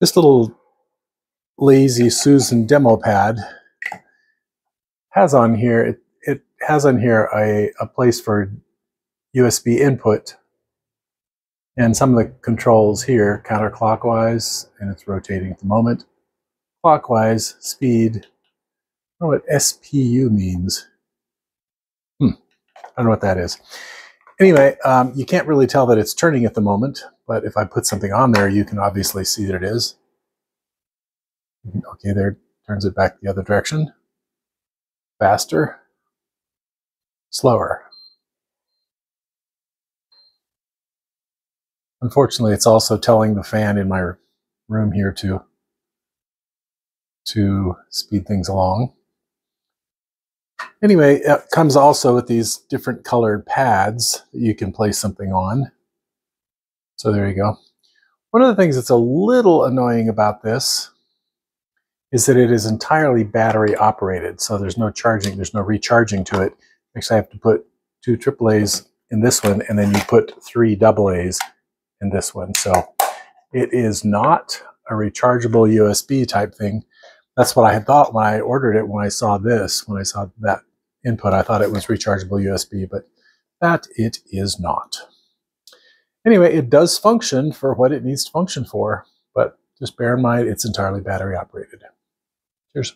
This little lazy Susan demo pad has on here, it, it has on here a, a place for USB input. And some of the controls here counterclockwise and it's rotating at the moment. Clockwise speed. I don't know what SPU means. Hmm. I don't know what that is anyway um, you can't really tell that it's turning at the moment but if I put something on there you can obviously see that it is. Okay there turns it back the other direction. Faster. Slower. Unfortunately, it's also telling the fan in my room here to, to speed things along. Anyway, it comes also with these different colored pads that you can place something on. So there you go. One of the things that's a little annoying about this is that it is entirely battery operated. So there's no charging, there's no recharging to it. Actually, I have to put two AAAs in this one, and then you put three AA's in this one. So it is not a rechargeable USB type thing. That's what I had thought when I ordered it when I saw this, when I saw that input. I thought it was rechargeable USB, but that it is not. Anyway, it does function for what it needs to function for, but just bear in mind it's entirely battery operated. Cheers.